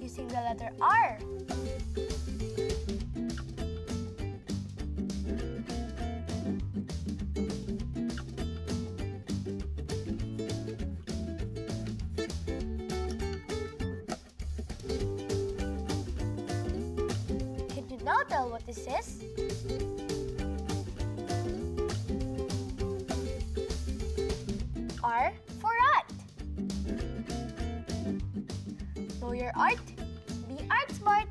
using the letter R. Can you now tell what this is? Explore your art, be art smart,